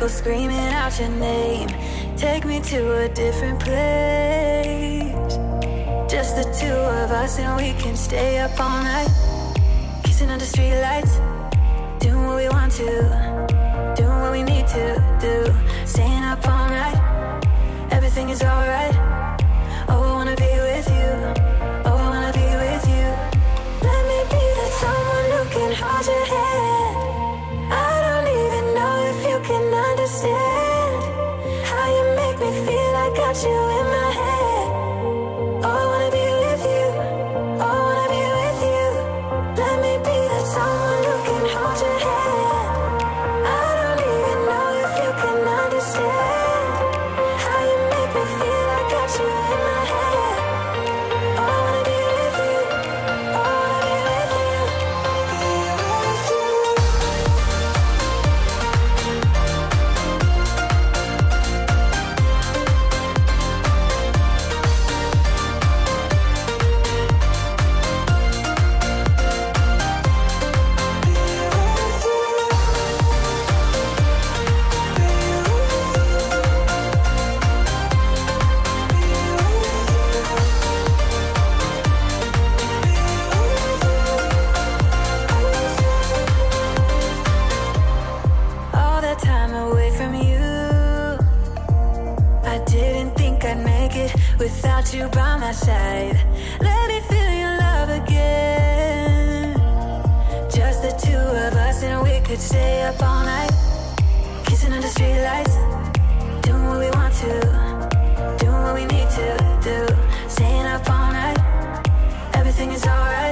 echoes screaming out your name. Take me to a different place. Just the two of us, and we can stay up all night. Kissing under streetlights, doing what we want to, doing what we need to do. Staying up all night. could stay up all night, kissing under streetlights, doing what we want to, doing what we need to do, staying up all night, everything is alright.